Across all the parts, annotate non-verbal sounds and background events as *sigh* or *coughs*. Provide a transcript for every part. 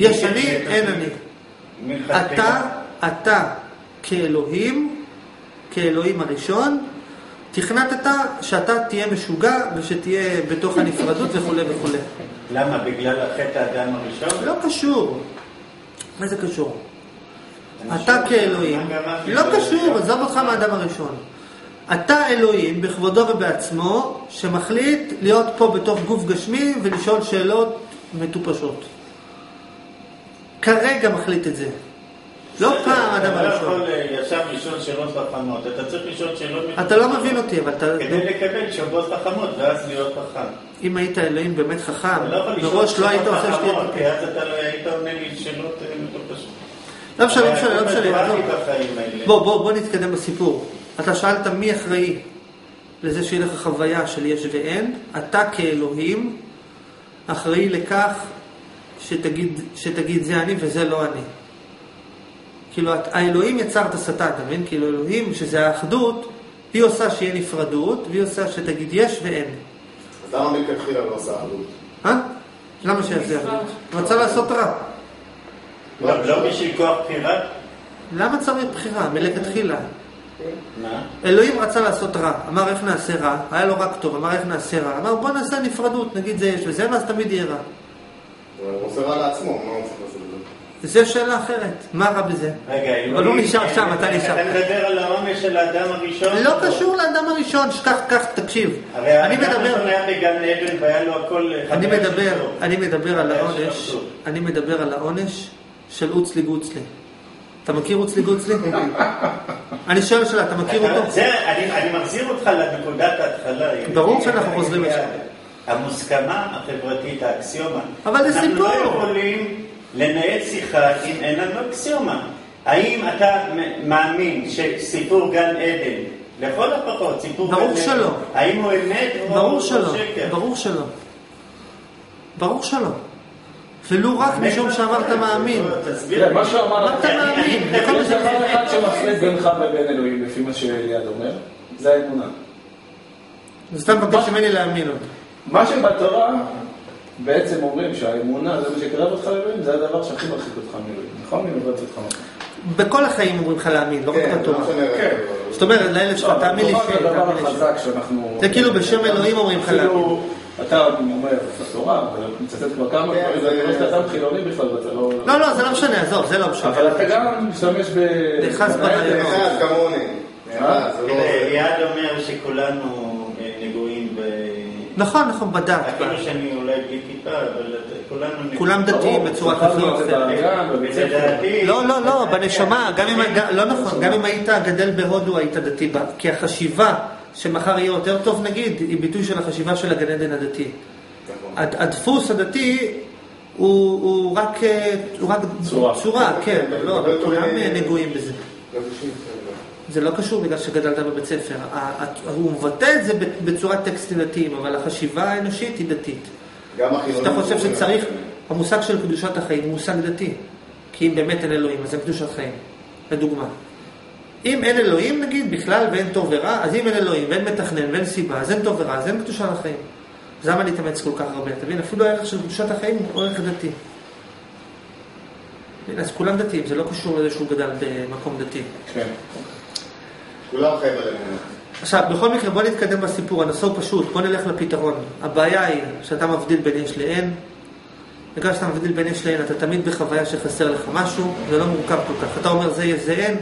יש אני, אין אני. אתה, אתה כאלוהים, כאלוהים הראשון, תכנתת שאתה תהיה משוגע ושתהיה בתוך הנפרדות וכולי וכולי. למה? בגלל החטא האדם הראשון? לא קשור. מה זה קשור? אתה כאלוהים, לא קשור, עזוב אותך מהאדם הראשון. אתה אלוהים בכבודו ובעצמו, שמחליט להיות פה בתוך גוף גשמי ולשאול שאלות מטופשות. כרגע מחליט את זה. לא פעם אתה לא הראשון. יכול אה, ישר לשאול שאלות חכמות, אתה צריך לשאול שאלות אתה לא מבין אותי, אבל אתה... כדי לקבל תשובות חכמות ואז להיות חכם. אם היית אלוהים באמת חכם, אתה לא מראש לא היית עושה. חכמות, כי אז אתה לא היית עונה לי שאלות אה. לא משנה, לא משנה, לא משנה. בוא, בוא, בוא נתקדם בסיפור. אתה שאלת מי אחראי לזה שיהיה לך חוויה של יש ואין. אתה כאלוהים אחראי לכך שתגיד, שתגיד זה אני וזה לא אני. כאילו, את- האלוהים יצר את השטן, אתה מבין? כאילו, אלוהים, שזה האחדות, היא עושה שיהיה נפרדות, והיא עושה שתגיד יש ואין. אז למה מלכתחילה לא עשה עלות? אה? למה שיעשה אחדות? רצה לעשות רע. לא לא בשביל כוח בחירה? למה צריך בחירה? מלכתחילה. מה? אלוהים רצה לעשות רע, אמר איך נעשה רע, היה לו רק טוב, אמר איך נעשה רע, אמר בוא נעשה נפרדות, נגיד זה יש וזה, ואז תמיד יהיה רע. הוא עושה רע לעצמו, מה הוא צריך לעשות את זה? וזו שאלה אחרת, מה רע בזה? רגע, אבל הוא נשאר שם, אתה נשאר. אתה מדבר על העונש של האדם הראשון? לא קשור לאדם הראשון, שכח, קח, תקשיב. הרי אני האדם הראשון היה בגן עדן והיה לו הכל... אני מדבר. אני מדבר על העונש. אני מדבר על העונש של אוצלי גוצלי. אתה מכיר אוצלי גוצלי? אני שואל שאלה, אתה מכיר אותו? זה, אני, אני מחזיר אותך לנקודת ההתחלה. ברור שאנחנו חוזרים לשם. המוסכמה החברתית, האקסיומה. אבל זה סיפור. אנחנו לא יכולים לנהל שיחה אם אין לנו אקסיומה. האם אתה מאמין שסיפור גן עדן, לכל הפחות, סיפור גן עדן, ברור שלא. האם הוא אמת או שקר? ברור שלא. ברור שלא. ולו רק משום שאמרת מאמין. תסביר תראה. מה אמר, מה אתה מאמין? *laughs* בכל יש זה- דבר אחד שמפריד בינך לבין אלוהים, לפי מה שאליעד אומר, זה האמונה. אז אתה מבקש ממני להאמין עוד. מה שבתורה בעצם אומרים שהאמונה זה מה שקרב אותך לאלוהים, זה הדבר שהכי מרחיק אותך מאלוהים, נכון? מי מבץ אותך מקום. בכל החיים אומרים לך להאמין, לא רק כן, לא בתורה. משנה. כן. זאת אומרת, לילד שלך, תאמין לי ש... זה הדבר החזק שאנחנו... זה כאילו בשם אלוהים אומרים לך להאמין. אתה אומר, אני מצטט כבר כמה כן, דברים, זה- ואני רואה שאתה אדם חילוני בכלל, ואתה לא... לא, לא, זה לא משנה, עזוב, זה לא משנה. אבל אתה גם משתמש ב... נאחז ברעיונות. אחד כמוני. לא... תראה, אייד אומר שכולנו אה. נכון, נכון, בדת. אפילו שאני אולי בלי כיפה, אבל כולנו. כולם דתיים בצורה כזו או אחרת. לא, לא, לא, בנשמה, גם אם, גם- לא נכון, גם אם היית גדל בהודו היית דתי בה, כי החשיבה שמחר יהיה יותר טוב נגיד, היא ביטוי של החשיבה של הגן עדן הדתי. הד- הדפוס הדתי הוא, רק, אה, צורה. כן, לא, כולם אה, נגועים בזה. זה לא קשור בגלל שגדלת בבית ספר. הוא מבטא את זה בצורת טקסטים דתיים, אבל החשיבה האנושית היא דתית. גם החילונים... אתה חושב שצריך, זה. המושג של קדושת החיים הוא מושג דתי. כי אם באמת אין אלוהים, אז אין קדושת חיים. לדוגמה. אם אין אלוהים נגיד בכלל ואין טוב ורע, אז אם אין אלוהים ואין מתכנן ואין סיבה, אז אין טוב ורע, אז אין קדושה לחיים. אז למה להתאמץ כל כך הרבה? אתה מבין? אפילו הערך של קדושת החיים הוא ערך דתי. אז כולם דתיים, זה לא קשור לזה שהוא גדל במקום דתי. כן. כולם חיים על. עכשיו, בכל מקרה, בוא נתקדם בסיפור, הנושא הוא פשוט, בוא נלך לפתרון. הבעיה היא שאתה מבדיל בין יש לאין. בגלל שאתה מבדיל בין יש לאין, אתה תמיד בחוויה שחסר לך משהו, זה לא מורכב כל כך. אתה אומר זה יש, זה אין,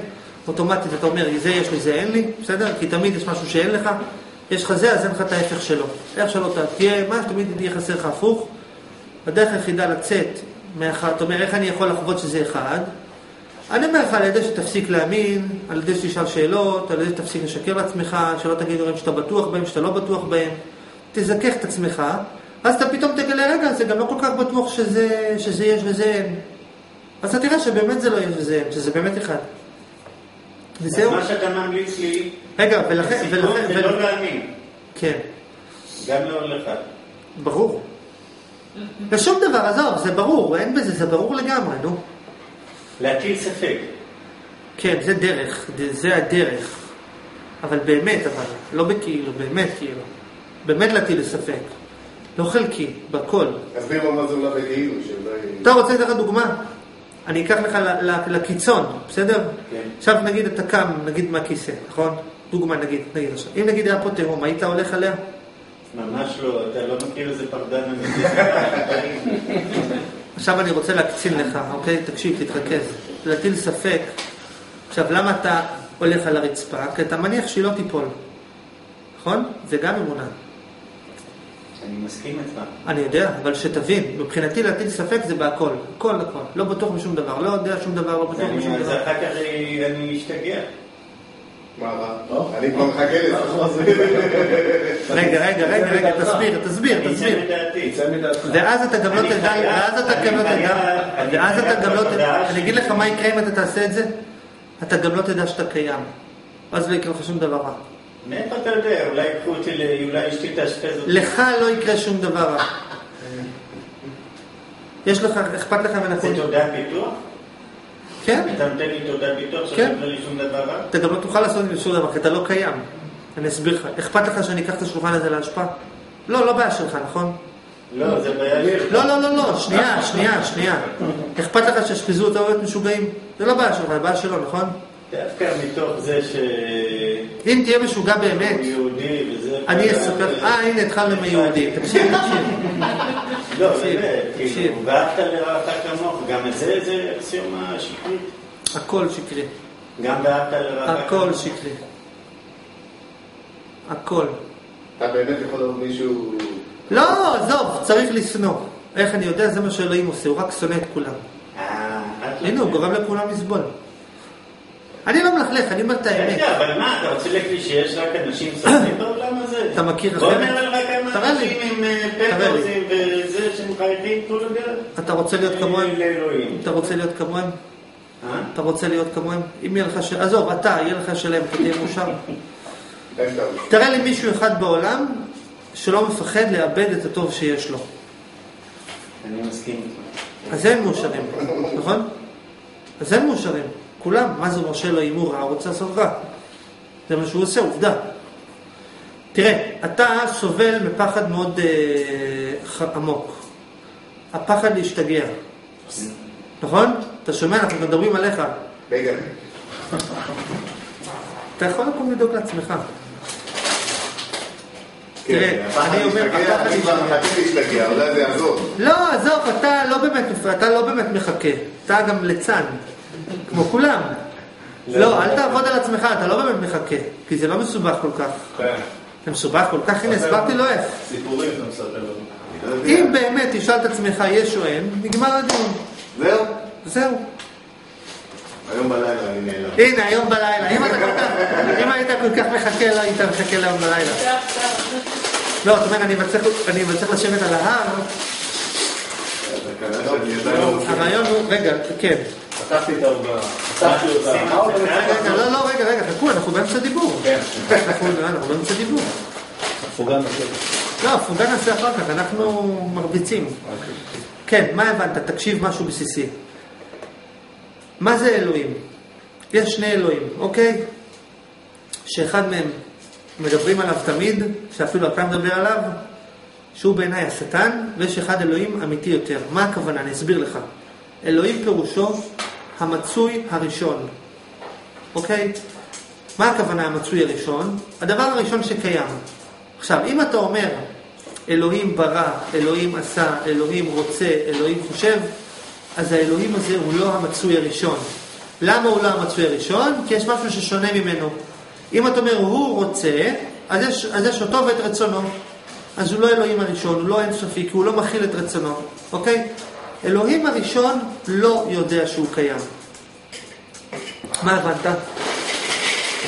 אוטומטית אתה אומר זה יש לי, זה אין לי, בסדר? כי תמיד יש משהו שאין לך. יש לך זה, אז אין לך את ההפך שלו. איך שלא תהיה, מה שתמיד יהיה חסר לך הפוך. הדרך היחידה לצאת מאחד, אתה אומר, איך אני יכול לחוות שזה אחד? אני אומר לך, על ידי שתפסיק להאמין, על ידי שתשאל שאלות, על ידי שתפסיק לשקר לעצמך, שלא תגיד דברים שאתה בטוח בהם, שאתה לא בטוח בהם, תזכך את עצמך, אז אתה פתאום תגלה, רגע, זה גם לא כל כך בטוח שזה, שזה יש וזה אין. אז אתה תראה שבאמת זה לא יש וזה אין, שזה באמת אחד. וזהו. מה שאתה ממליץ לי, רגע, ולכן, ולכן, ולא להאמין. כן, גם לא לך. ברור. ושום דבר, עזוב, זה ברור, אין בזה, זה ברור לגמרי, נו. להטיל ספק. כן, זה דרך, זה הדרך. אבל באמת, אבל, לא בכאילו, באמת כאילו. באמת להטיל ספק. לא חלקי, בכל. תסביר מה זה אולי בכאילו, שאולי... אתה רוצה לתת לך דוגמה? אני אקח לך ל- ל- לקיצון, בסדר? כן. עכשיו נגיד אתה קם, נגיד מהכיסא, נכון? דוגמה נגיד, נגיד עכשיו. אם נגיד היה פה תהום, היית הולך עליה? ממש לא, אתה לא מכיר איזה פרדן אמיתי. *laughs* עכשיו אני רוצה להקצין לך, אוקיי? תקשיב, תתרכז. להטיל ספק. עכשיו, למה אתה הולך על הרצפה? כי אתה מניח שהיא לא תיפול. נכון? זה גם אמונה. אני מסכים איתך. אני יודע, אבל שתבין, מבחינתי להטיל ספק זה בהכל. הכל הכל. לא בטוח בשום דבר. לא יודע שום דבר, לא בטוח בשום אני- אז דבר. אחר כך אני אני אשתגע. מה רע? לא. אני כבר מחכה לזה. רגע, רגע, רגע, רגע, תסביר, תסביר, תסביר. ואז אתה גם לא תדע, ואז אתה גם לא תדע, ואז אתה גם לא תדע, אני אגיד לך מה יקרה אם אתה תעשה את זה, אתה גם לא תדע שאתה קיים. אז לא יקרה לך שום דבר רע. מאיפה אתה יודע? אולי יקחו אותי, אולי אשתי תאשפז אותי. לך לא יקרה שום דבר רע. יש לך, אכפת לך מן זה? תעודת ביטוח? כן, אתה נותן לי תעודת ביטוח כן. שעושה לי שום דבר רע? אתה גם לא תוכל לעשות עם זה שום דבר, כי אתה לא קיים. אני אסביר לך. אכפת לך שאני אקח את השולחן הזה להשפעה? לא, לא בעיה שלך, נכון? לא, זה בעיה שלך. לא, לא, לא, לא, שנייה, שנייה, שנייה. אכפת לך שיאשפזו אותה להיות משוגעים? זה לא בעיה שלך, זה בעיה שלו, נכון? דווקא מתוך זה שהוא אם תהיה משוגע באמת, יהודי וזה... אני אספר, אה הנה התחלנו עם היהודי, תקשיב, תקשיב, לא, באמת, תקשיב. כאילו, ואהבת לרעך כמוך, גם את זה זה אקסיומה שקרית. הכל שקרי, גם ואהבת לרעך הכל שקרי, הכל. אתה באמת יכול לראות מישהו... לא, עזוב, צריך לשנוא. איך אני יודע? זה מה שאלוהים עושה, הוא רק שונא את כולם. אה, לא הנה, הוא. גורם לכולם לסבול. אני לא מלכלך, אני אומר את האמת. רגע, אבל מה, אתה רוצה להגיד שיש רק אנשים סובלים בעולם הזה? אתה מכיר בוא אחרת? נראה כמה תראה לי. אנשים עם אה, וזה שמחייכים כל הדרך. אתה רוצה להיות כמוהם? לאלוהים. אתה רוצה להיות כמוהם? אה? אתה רוצה להיות כמוהם? אם יהיה לך ש... עזוב, אתה, יהיה לך שלם, אתה תהיה מאושר. תראה לי מישהו אחד בעולם שלא מפחד לאבד את הטוב שיש לו. אני מסכים איתך. אז הם מאושרים, נכון? אז הם מאושרים. כולם, מה זה מרשה לו הימור רע? הוא רוצה לעשות רע. זה מה שהוא עושה, עובדה. תראה, אתה סובל מפחד מאוד אה, ח- עמוק. הפחד להשתגע. נכון? אתה שומע? אנחנו מדברים עליך. בייגל. אתה יכול לקום לדאוג לעצמך. כן, תראה, הפחד אני אומר, הפחד אני כבר. מחכה להשתגע, אולי זה יעזור. לא, עזוב, אתה לא באמת, אתה לא באמת מחכה. אתה גם ליצן, כמו כולם. לא, אל תעבוד על עצמך, אתה לא באמת מחכה. כי זה לא מסובך כל כך. זה מסובך כל כך, הנה, הסברתי לו איך. סיפורים אתה מספר לנו. אם באמת תשאל את עצמך יש או אין, נגמר הדיון. זהו? זהו. היום בלילה אני נעלם. הנה, היום בלילה. אם אתה כל כך, אם היית כל כך מחכה, לא היית מחכה להיום בלילה. לא, זאת אומרת, אני מצליח- לשבת על ההר, לא. הרעיון הוא, רגע, כן. פתחתי את העוגה, פתחתי אותה. עוד אתה רגע, מצליח? לא, לא, רגע, רגע, חכו, אנחנו באמצע דיבור. כן. אנחנו באמצע דיבור. הפוגן הזה. לא, הפוגה נעשה אחר כך, אנחנו מרביצים. כן, מה הבנת? תקשיב משהו בסיסי. מה זה אלוהים? יש שני אלוהים, אוקיי? שאחד מהם מדברים עליו תמיד, שאפילו אתה מדבר עליו, שהוא בעיניי השטן, ויש אחד אלוהים אמיתי יותר. מה הכוונה? אני אסביר לך. אלוהים פירושו המצוי הראשון, אוקיי? מה הכוונה המצוי הראשון? הדבר הראשון שקיים. עכשיו, אם אתה אומר, אלוהים ברא, אלוהים עשה, אלוהים רוצה, אלוהים חושב, אז האלוהים הזה הוא לא המצוי הראשון. למה הוא לא המצוי הראשון? כי יש משהו ששונה ממנו. אם אתה אומר הוא רוצה, אז יש, אז יש אותו ואת רצונו. אז הוא לא אלוהים הראשון, הוא לא אינסופי, כי הוא לא מכיל את רצונו, אוקיי? אלוהים הראשון לא יודע שהוא קיים. מה הבנת?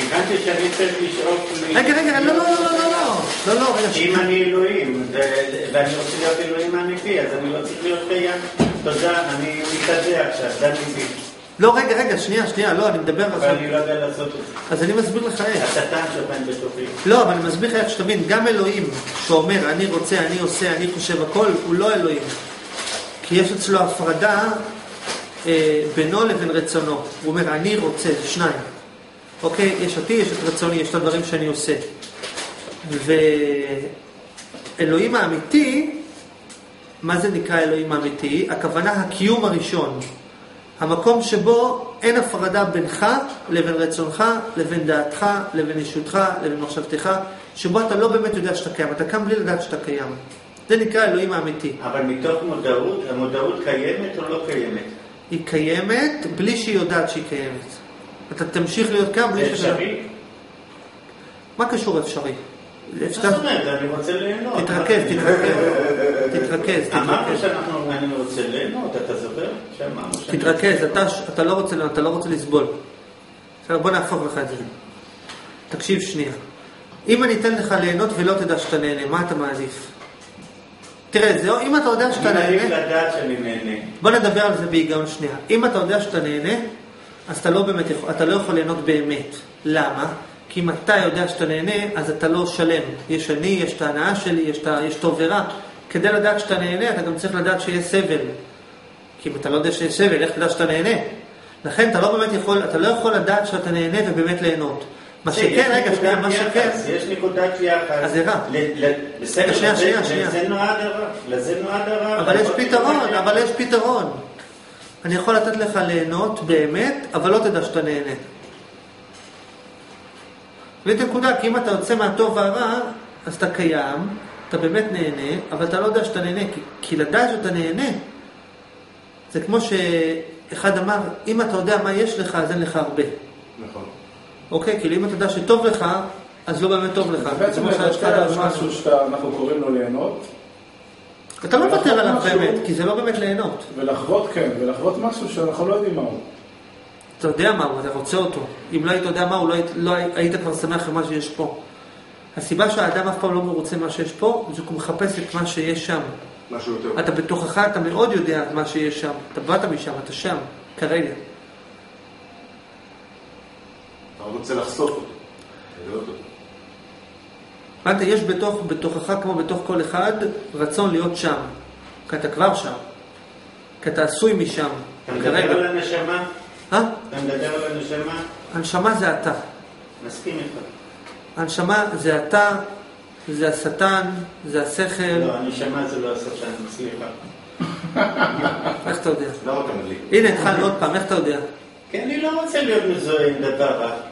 הבנתי שאני צריך לשאוף... רגע, רגע, לא, לא, לא, לא, לא, לא, לא, לא, לא, רגע. אם אני אלוהים, ואני רוצה להיות אלוהים האמיתי, אז אני לא צריך להיות קיים. תודה, אני מתאזע עכשיו, זה אמיתי. לא, רגע, רגע, שנייה, שנייה, לא, אני מדבר על זה. אבל אני לא יודע לעשות את זה. אז אני מסביר לך איך. השטן שלכם בטובים. לא, אבל אני מסביר לך איך שתבין, גם אלוהים שאומר, אני רוצה, אני עושה, אני חושב הכל, הוא לא אלוהים. כי יש אצלו הפרדה אה, בינו לבין רצונו. הוא אומר אני רוצה, זה שניים. אוקיי, יש אותי, יש את רצוני, יש את הדברים שאני עושה. ואלוהים האמיתי מה זה נקרא אלוהים האמיתי? הכוונה הקיום הראשון. המקום שבו אין הפרדה בינך לבין רצונך, לבין דעתך, לבין אישותך, לבין מחשבתך, שבו אתה לא באמת יודע שאתה קיים, אתה קם בלי לדעת שאתה קיים. זה נקרא אלוהים האמיתי. אבל מתוך מודעות, המודעות קיימת או לא קיימת? היא קיימת בלי שהיא יודעת שהיא קיימת. אתה תמשיך להיות זה בלי שאתה... אפשרי? מה קשור אפשרי? מה זאת אומרת? אני רוצה ליהנות. תתרכז, תתרכז, תתרכז, *laughs* אמרנו תתרכז. שאנחנו, אני רוצה ליהנות, אתה זוכר? תתרכז, אתה, לא רוצה, אתה לא רוצה לסבול. בסדר, בוא נהפוך לך את זה. תקשיב שנייה. אם אני אתן לך ליהנות ולא תדע שאתה נהנה, מה אתה מעדיף? תראה, זה, אם אתה יודע שאתה אני מעדיף נהנה, לדעת שאני נהנה. בוא נדבר על זה בהיגיון שנייה. אם אתה יודע שאתה נהנה, אז אתה לא באמת יכול, אתה לא יכול ליהנות באמת. למה? כי אם אתה יודע שאתה נהנה, אז אתה לא שלם. יש אני, יש את ההנאה שלי, יש, יש טוב ורע. כדי לדעת שאתה נהנה, אתה גם צריך לדעת שיש סבל. כי אם אתה לא יודע שיש סבל, איך תדע שאתה נהנה? לכן אתה לא באמת יכול, אתה לא יכול לדעת שאתה נהנה ובאמת ליהנות. מה שכן, רגע, שנייה, מה שכן, יש נקודת יחס. אז ל- בסדר, שנייה, שנייה, שנייה. לזה נועד הרע. לזה נועד הרע. אבל יש פתרון, אבל. יש פתרון. אני יכול לתת לך ליהנות באמת, אבל לא תדע שאתה נהנה. זאת נקודה, כי אם אתה יוצא מהטוב והרע, אז אתה קיים, אתה באמת נהנה, אבל אתה לא יודע שאתה נהנה, כי, כי לדעת שאתה נהנה, זה כמו שאחד אמר, אם אתה יודע מה יש לך, אז אין לך הרבה. אוקיי? כאילו אם אתה יודע שטוב לך, אז לא באמת טוב לך. בעצם שאחד על. משהו שאנחנו קוראים לו ליהנות, אתה לא מוותר עליו באמת, כי זה לא באמת ליהנות. ולחוות כן, ולחוות משהו שאנחנו לא יודעים מהו. אתה יודע מה הוא, אתה רוצה אותו. אם לא היית יודע מה הוא, לא היית, לא היית, כבר שמח עם מה שיש פה. הסיבה שהאדם אף פעם לא מרוצה ממה שיש פה, זה כי הוא מחפש את מה שיש שם. משהו יותר. אתה בתוכך, אתה מאוד יודע מה שיש שם. אתה באת משם, אתה שם, כרגע. אתה רוצה לחשוף אותו. לגלות אותו. הבנת? יש בתוך, בתוכך, כמו בתוך כל אחד, רצון להיות שם. כי אתה כבר שם. כי אתה עשוי משם, אתה מדבר. על הנשמה? אה? אתה מדבר על הנשמה? הנשמה זה אתה. מסכים איתך. הנשמה זה אתה, זה השטן, זה השכל. לא, הנשמה זה לא השטן, סליחה. *laughs* איך אתה יודע? למה אתה מדליק? הנה, התחלנו עוד פעם, איך אתה יודע? כי אני לא רוצה להיות מזוהה עם דבר רע.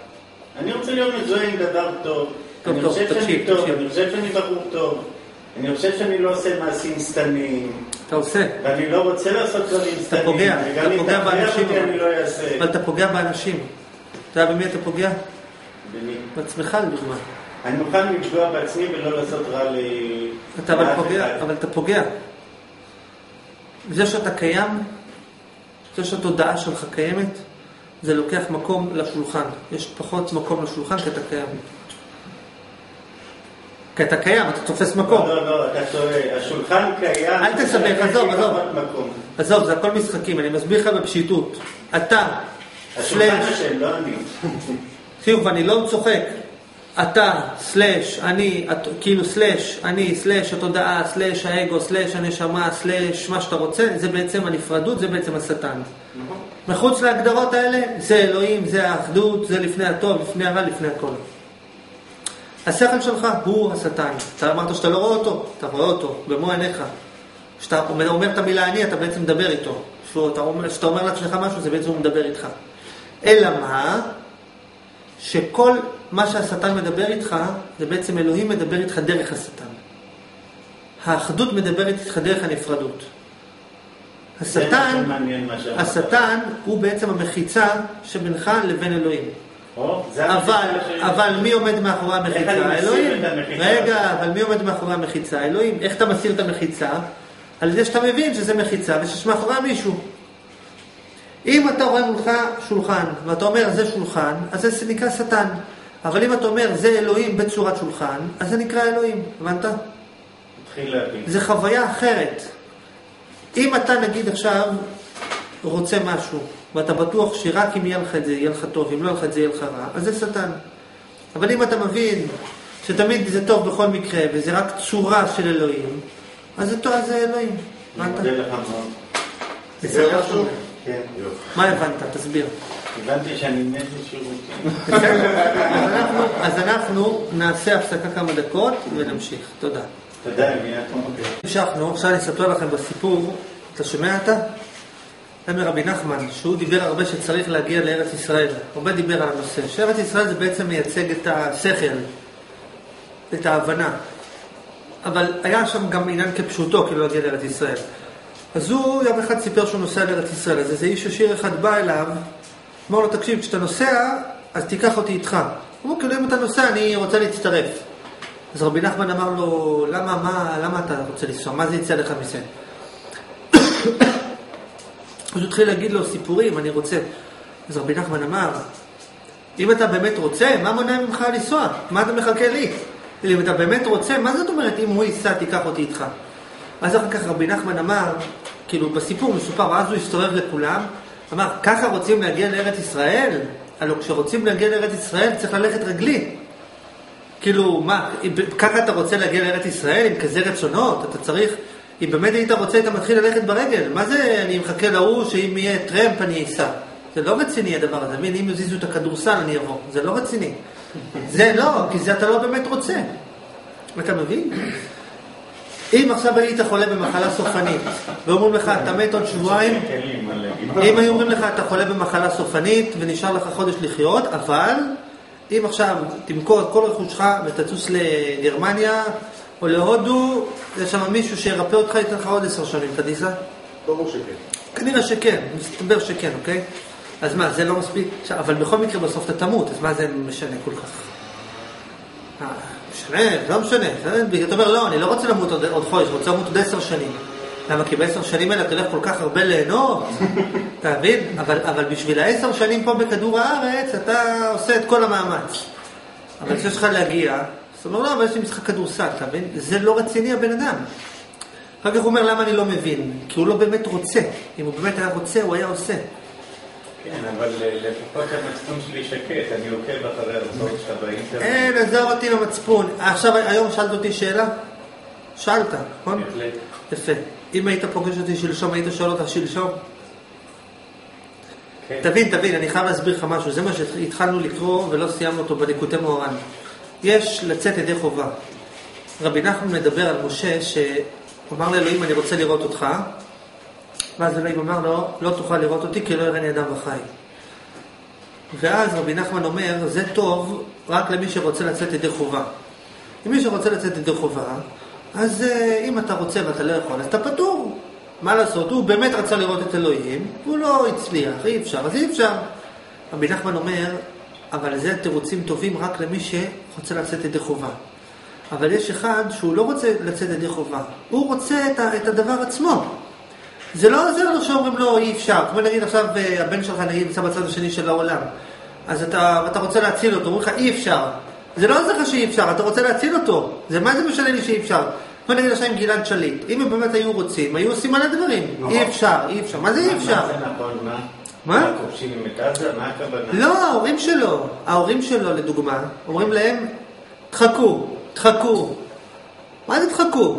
אני רוצה להיות מזוהה עם דבר טוב. טוב, אני טוב, חושב שאני טוב, תקשיב. אני חושב שאני בחור טוב. אני חושב שאני לא עושה מעשים סתמים. אתה עושה, ואני לא רוצה לעשות דברים סתמים. פוגע, וגם אתה אם פוגע באנשים, אותי אבל. אני לא אעשה. אבל אתה פוגע באנשים. אתה יודע במי אתה פוגע? במי? בעצמך לדוגמה. אני מוכן לפגוע בעצמי ולא לעשות רע ל... אתה אבל פוגע. אבל אתה פוגע. זה שאתה קיים, זה שהתודעה שלך קיימת, זה לוקח מקום לשולחן. יש פחות מקום לשולחן כי אתה קיים. כי אתה קיים, אתה תופס מקום. לא, לא, לא, אתה טועה. השולחן קיים. אל תסבך, עזוב, עזוב. עזוב, זה הכל משחקים, אני מסביר לך בפשיטות. אתה, סלאש, לא. חיוב, אני לא צוחק. אתה, סלאש, אני, כאילו סלאש, אני, סלאש, התודעה, סלאש, האגו, סלאש, הנשמה, סלאש, מה שאתה רוצה, זה בעצם הנפרדות, זה בעצם השטן. מחוץ להגדרות האלה, זה אלוהים, זה האחדות, זה לפני הטוב, לפני הרע, לפני הכל. השכל שלך הוא השטן. אתה אמרת שאתה לא רואה אותו, אתה רואה אותו במו עיניך. כשאתה אומר, אומר את המילה אני, אתה בעצם מדבר איתו. כשאתה אומר, אומר לעצמך משהו, זה בעצם הוא מדבר איתך. אלא מה? שכל מה שהשטן מדבר איתך, זה בעצם אלוהים מדבר איתך דרך השטן. האחדות מדברת איתך דרך הנפרדות. זה השטן. השטן הוא בעצם המחיצה שבינך לבין אלוהים. זה אבל, אבל מי עומד מאחורי המחיצה? אלוהים. רגע, אבל מי עומד מאחורי המחיצה? אלוהים. איך אתה מסיר את המחיצה? על ידי שאתה מבין שזה מחיצה ושיש מאחוריה מישהו. אם אתה רואה מולך שולחן, ואתה אומר זה שולחן, אז זה נקרא שטן. אבל אם אתה אומר זה אלוהים בצורת שולחן, אז זה נקרא אלוהים. הבנת? זה חוויה אחרת. אם אתה נגיד עכשיו רוצה משהו, ואתה בטוח שרק אם יהיה לך את זה, יהיה לך טוב, אם לא יהיה לך את זה, יהיה לך רע, אז זה שטן. אבל אם אתה מבין שתמיד זה טוב בכל מקרה, וזה רק צורה של אלוהים, אז זה טוב, אז זה אלוהים. זה משהו? כן. מה הבנת? תסביר. הבנתי שאני מת לשירותים. אז אנחנו נעשה הפסקה כמה דקות ונמשיך. תודה. תודה, אליהו. המשכנו, עכשיו אני אספר לכם בסיפור, אתה שומע אתה? זה מרבי נחמן, שהוא דיבר הרבה שצריך להגיע לארץ ישראל. הרבה דיבר על הנושא. שארץ ישראל זה בעצם מייצג את השכל, את ההבנה. אבל היה שם גם עניין כפשוטו, כאילו להגיע לארץ ישראל. אז הוא יום אחד סיפר שהוא נוסע לארץ ישראל, אז איזה איש עשיר אחד בא אליו, אמר לו, תקשיב, כשאתה נוסע, אז תיקח אותי איתך. הוא אומר, כאילו אם אתה נוסע, אני רוצה להצטרף. אז רבי נחמן אמר לו, למה, מה, למה אתה רוצה לנסוע? מה זה יצא לך מזה? *coughs* אז הוא התחיל להגיד לו סיפורים, אני רוצה. אז רבי נחמן אמר, אם אתה באמת רוצה, מה מונע ממך לנסוע? מה אתה מחכה לי? אם אתה באמת רוצה, מה זאת אומרת אם הוא ייסע, תיקח אותי איתך? אז אחר כך רבי נחמן אמר, כאילו בסיפור מסופר, ואז הוא הסתובב לכולם, אמר, ככה רוצים להגיע לארץ ישראל? הלוא כשרוצים להגיע לארץ ישראל צריך ללכת רגלי. כאילו, מה, ככה אתה רוצה להגיע לארץ ישראל עם כזה רצונות? אתה צריך, אם באמת היית רוצה, היית מתחיל ללכת ברגל. מה זה, אני מחכה להוא שאם יהיה טרמפ אני אסע? זה לא רציני הדבר הזה. מבין, אם יזיזו את הכדורסל אני אבוא. זה לא רציני. *laughs* זה לא, כי זה אתה לא באמת רוצה. אתה מבין? אם עכשיו היית חולה במחלה סופנית, ואומרים לך, אתה מת עוד שבועיים, אם היו אומרים לך, אתה חולה במחלה סופנית ונשאר לך חודש לחיות, אבל אם עכשיו תמכור את כל רכושך ותטוס לגרמניה או להודו, יש שם מישהו שירפא אותך, ייתן לך עוד עשר שנים, אתה ניסה? ברור שכן. כנראה שכן, מסתבר שכן, אוקיי? אז מה, זה לא מספיק? ש- אבל בכל מקרה בסוף אתה תמות, אז מה זה משנה כל כך? אה, משנה, לא משנה. אתה אומר, לא, אני לא רוצה למות עוד חודש, רוצה למות עוד עשר שנים. למה? כי בעשר שנים האלה אתה הולך כל כך הרבה ליהנות, *laughs* אתה מבין? אבל, אבל בשביל העשר שנים פה בכדור הארץ, אתה עושה את כל המאמץ. אבל כשיש לך להגיע, אז אתה אומר, לא, אבל יש לי משחק כדורסל, אתה מבין? זה לא רציני הבן אדם. אחר כך הוא אומר, למה אני לא מבין? כי הוא לא באמת רוצה. אם הוא באמת היה רוצה, הוא היה עושה. כן, אבל לפחות המצפון שלי שקט, אני עוקב אחרי הרצאות שלך באינטרנט. אין, עזוב אותי למצפון. עכשיו, היום שאלת אותי שאלה? שאלת, נכון? בהחלט. יפה. אם היית פוגש אותי שלשום, היית שואל אותך שלשום? כן. תבין, תבין, אני חייב להסביר לך משהו. זה מה שהתחלנו לקרוא ולא סיימנו אותו בליקוטי מאורן. יש לצאת ידי חובה. רבי נחמן מדבר על משה שהוא אמר לאלוהים, אני רוצה לראות אותך. ואז אלוהים אמר לו, לא תוכל לראות אותי כי לא יראני אדם וחי. ואז רבי נחמן אומר, זה טוב רק למי שרוצה לצאת ידי חובה. אם מי שרוצה לצאת ידי חובה, אז אה, אם אתה רוצה ואתה לא יכול, אז אתה פטור. מה לעשות? הוא באמת רצה לראות את אלוהים, הוא לא הצליח, אי אפשר, אז אי אפשר. רבי נחמן אומר, אבל זה תירוצים טובים רק למי שרוצה לצאת ידי חובה. אבל יש אחד שהוא לא רוצה לצאת ידי חובה, הוא רוצה את, את הדבר עצמו. זה לא עוזר לו שאומרים לו אי אפשר. כמו נגיד עכשיו אה, הבן שלך נגיד נמצא בצד השני של העולם. אז אתה, אתה רוצה להציל אותו, אומרים לך אי אפשר. זה לא עוזר לך שאי אפשר, אתה רוצה להציל אותו. זה מה זה משנה לי שאי אפשר? כמו נגיד עכשיו עם גלעד שליט. אם הם באמת היו רוצים, היו עושים מלא דברים. נכון. אי אפשר, אי אפשר. מה זה אי אפשר? מה זה נכון? כובשים את עזה? מה הכוונה? לא, ההורים שלו, ההורים שלו לדוגמה, אומרים להם, תחכו, תחכו. מה זה תחכו?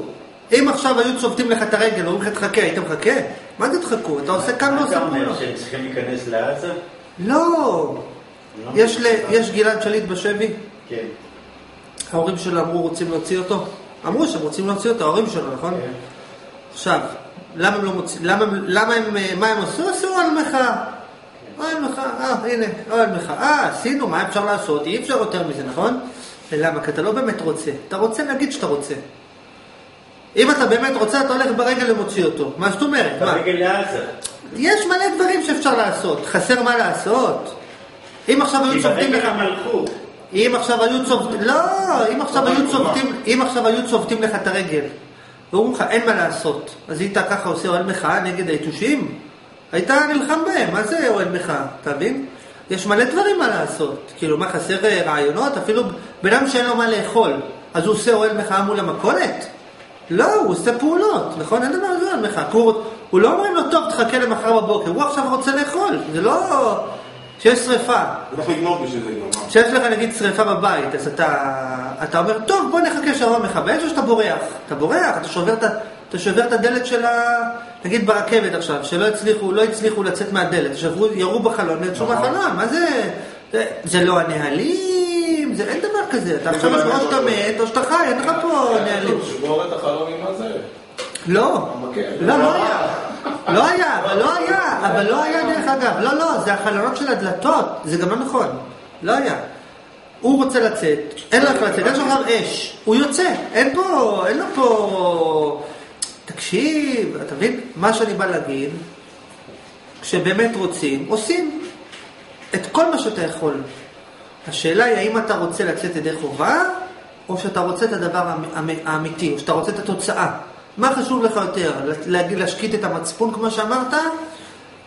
אם עכשיו היו צובטים לך את הרגל, אומרים לך תחכה, היית מחכה? מה זה תחכו? אתה עושה כאן מה ועושה אתה אומר. שהם צריכים להיכנס לעזה? לא. לא? יש גלעד שליט בשבי? כן. ההורים שלו אמרו רוצים להוציא אותו? אמרו שהם רוצים להוציא אותו, ההורים שלו, נכון? כן. עכשיו, למה הם לא מוצאים, למה, למה הם, מה הם עשו? עשו אוהל מחאה. אוהל מחאה, אה, הנה, אוהל מחאה. אה, עשינו, מה אפשר לעשות? אי אפשר יותר מזה, נכון? ולמה? כי אתה לא באמת רוצה. אתה רוצה להגיד שאתה רוצה. אם אתה באמת רוצה, אתה הולך ברגל ומוציא אותו. מה זאת אומרת? ברגל לעזה. יש מלא דברים שאפשר לעשות. חסר מה לעשות. אם עכשיו היו כי צובטים לך... ברגל הם הלכו. אם עכשיו היו צובטים, לא, אם עכשיו היו צובטים, אם עכשיו היו צובטים לך את הרגל, ואומרים לך אין מה לעשות, אז היית ככה עושה אוהל מחאה נגד היתושים? היית נלחם בהם, מה זה אוהל מחאה, אתה מבין? יש מלא דברים מה לעשות, כאילו מה חסר אה, רעיונות? אפילו בן אדם שאין לו מה לאכול, אז הוא עושה אוהל מחאה מול המכולת? לא, הוא עושה פעולות, נכון? אין דבר כזה אוהל מחאה, הוא, הוא לא אומרים לו טוב תחכה למחר בבוקר, הוא עכשיו רוצה לאכול, זה לא... שיש שריפה, לגנוב בשביל זה גם. כשיש לך נגיד שריפה בבית, אז אתה, אתה אומר, טוב, בוא נחכה שהאור מכבה, או שאתה בורח? אתה בורח, אתה שובר את, אתה שובר את הדלת של ה... נגיד ברכבת עכשיו, שלא הצליחו, לא הצליחו לצאת מהדלת, שברו, ירו בחלון ויצאו נכון. מהחלון, מה זה? זה? זה לא הנהלים, נהלים, זה, אין דבר כזה. אתה עכשיו, או שאתה מת, או שאתה חי, אין לך פה נהלים. שבור את החלום עם הזה. לא. לא, לא היה. לא היה, אבל לא היה, אבל לא היה דרך אגב. לא, לא, זה החלונות של הדלתות, זה גם לא נכון. לא היה. הוא רוצה לצאת, אין לו איך לצאת, יש עכשיו אש, הוא יוצא, אין פה, אין לו פה... תקשיב, אתה מבין? מה שאני בא להגיד, כשבאמת רוצים, עושים את כל מה שאתה יכול. השאלה היא האם אתה רוצה לצאת ידי חובה, או שאתה רוצה את הדבר האמ- האמ- האמיתי, או שאתה רוצה את התוצאה. מה חשוב לך יותר? להשקיט את המצפון כמו שאמרת,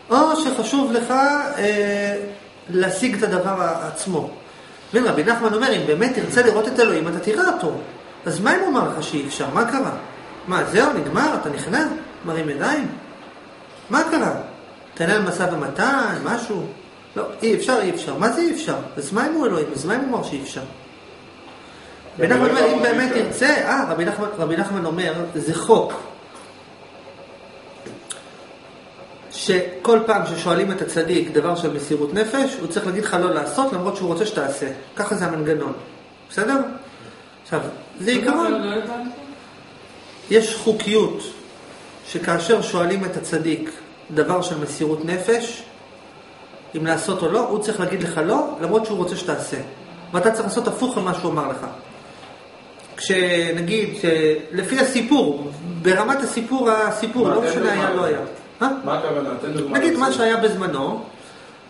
או שחשוב לך אה, להשיג את הדבר עצמו. רבי נחמן אומר, אם באמת תרצה לראות את אלוהים, אתה תראה אותו. אז מה אם הוא אמר לך שאי אפשר? מה קרה? מה, זהו, נגמר? אתה נכנע? מרים ידיים? מה קרה? תנהל משא ומתן, משהו? לא, אי אפשר, אי אפשר. מה זה אי אפשר? אז מה אם הוא אלוהים? אז מה אם הוא אמר שאי אפשר? רבי נחמן אומר, אם באמת תרצה, אה, רבי נחמן, אומר, זה חוק. שכל פעם ששואלים את הצדיק דבר של מסירות נפש, הוא צריך להגיד לך לא לעשות, למרות שהוא רוצה שתעשה. ככה זה המנגנון. בסדר? עכשיו, זה עיקרון. לא. יש חוקיות שכאשר שואלים את הצדיק דבר של מסירות נפש, אם לעשות או לא, הוא צריך להגיד לך לא, למרות שהוא רוצה שתעשה. ואתה צריך לעשות הפוך על מה שהוא אמר לך. כשנגיד, לפי הסיפור, ברמת הסיפור, הסיפור, לא משנה. היה, לא היה. אה? מה הכוונה? תן דוגמה. נגיד מה. שהיה בזמנו,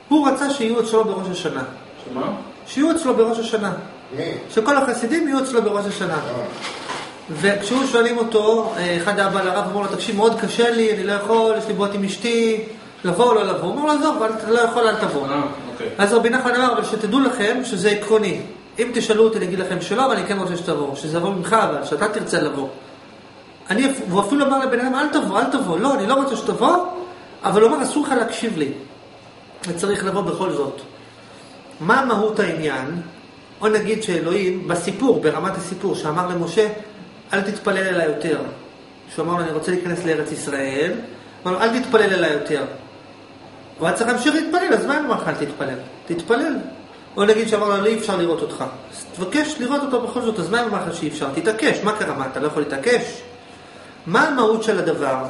הוא רצה שיהיו אצלו בראש השנה. שמה? שיהיו אצלו בראש השנה. מי? שכל החסידים יהיו אצלו בראש השנה. אה, וכשהוא שואלים אותו, אה, אחד היה בא לרב ואומר לו, תקשיב, מאוד קשה לי, אני לא יכול, יש לי בעיות עם אשתי, לבוא או לא לבוא? הוא אומר לו, עזוב, לא יכול, אל תבוא. אה, אוקיי. אז רבי נחמן אמר, אבל שתדעו לכם שזה עקרוני. אם תשאלו אותי, אני אגיד לכם שלא, אבל אני כן רוצה שתבואו. שזה יבוא ממך, אבל שאתה תרצה לבוא. אני, והוא אפילו אמר לבן אדם, אל תבוא, אל תבוא. לא, אני לא רוצה שתבוא, אבל הוא אמר, אסור לך להקשיב לי. וצריך לבוא בכל זאת. מה מהות העניין? או נגיד שאלוהים, בסיפור, ברמת הסיפור, שאמר למשה, אל תתפלל אליי יותר. שהוא אמר לו, אני רוצה להיכנס לארץ ישראל, הוא אמר לו, אל תתפלל אליי יותר. הוא היה צריך להמשיך להתפלל, אז מה אם הוא אל תתפלל? תתפלל. או נגיד שאמר לו, לא אי אפשר לראות אותך. אז תבקש לראות אותו בכל זאת, אז מה אם הוא אמר לך שאי אפשר? תתעקש, מה קרה? מה, אתה לא יכול להתעקש? מה המהות של הדבר?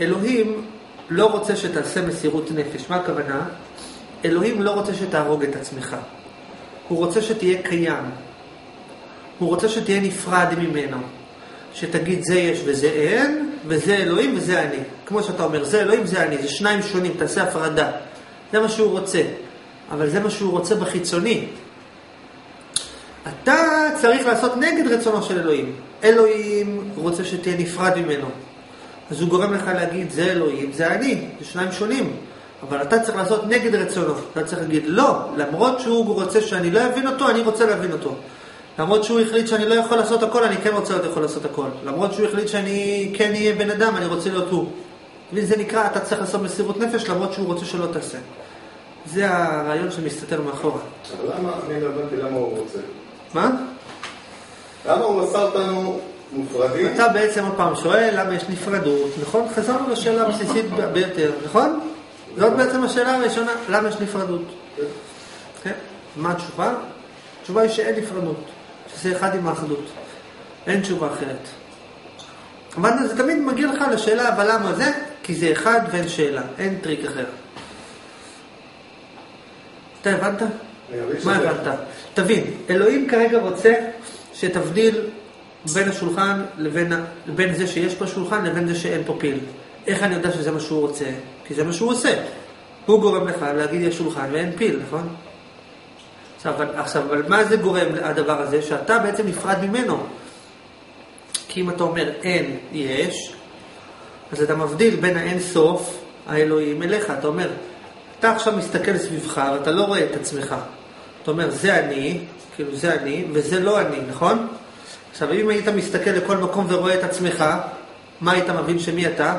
אלוהים לא רוצה שתעשה מסירות נפש. מה הכוונה? אלוהים לא רוצה שתהרוג את עצמך. הוא רוצה שתהיה קיים. הוא רוצה שתהיה נפרד ממנו. שתגיד זה יש וזה אין, וזה אלוהים וזה אני. כמו שאתה אומר, זה אלוהים זה אני, זה שניים שונים, תעשה הפרדה. זה מה שהוא רוצה. אבל זה מה שהוא רוצה בחיצוני. אתה צריך לעשות נגד רצונו של אלוהים. אלוהים רוצה שתהיה נפרד ממנו. אז הוא גורם לך להגיד, זה אלוהים, זה אני, זה שניים שונים. אבל אתה צריך לעשות נגד רצונו. אתה צריך להגיד, לא, למרות שהוא רוצה שאני לא אבין אותו, אני רוצה להבין אותו. למרות שהוא החליט שאני לא יכול לעשות הכל, אני כן רוצה להיות יכול לעשות הכל. למרות שהוא החליט שאני כן אהיה בן אדם, אני רוצה להיות הוא. וזה נקרא, אתה צריך לעשות מסירות נפש, למרות שהוא רוצה שלא תעשה. זה הרעיון שמסתתר מאחורה. אבל למה, אני לא הבנתי למה הוא רוצה. מה? למה הוא עשה אותנו מופרדים? אתה בעצם עוד פעם שואל למה יש נפרדות, נכון? חזרנו לשאלה הבסיסית ביותר, נכון? זאת בעצם השאלה הראשונה, למה יש נפרדות? כן? מה התשובה? התשובה היא שאין נפרדות, שזה אחד עם האחדות. אין תשובה אחרת. אבל זה תמיד מגיע לך לשאלה, אבל למה זה? כי זה אחד ואין שאלה, אין טריק אחר. אתה הבנת? מה הבנת? תבין, אלוהים כרגע רוצה שתבדיל בין השולחן לבין, ה- בין זה שיש פה שולחן לבין זה שאין פה פיל. איך אני יודע שזה מה שהוא רוצה? כי זה מה שהוא עושה. הוא גורם לך להגיד יש שולחן ואין פיל, נכון? עכשיו, עכשיו, אבל מה זה גורם הדבר הזה? שאתה בעצם נפרד ממנו. כי אם אתה אומר אין, יש, אז אתה מבדיל בין האין סוף, האלוהים, אליך. אתה אומר, אתה עכשיו מסתכל סביבך ואתה לא רואה את עצמך. אתה אומר, זה אני, כאילו זה אני, וזה לא אני, נכון? עכשיו, אם היית מסתכל לכל מקום ורואה את עצמך, מה היית מבין שמי אתה?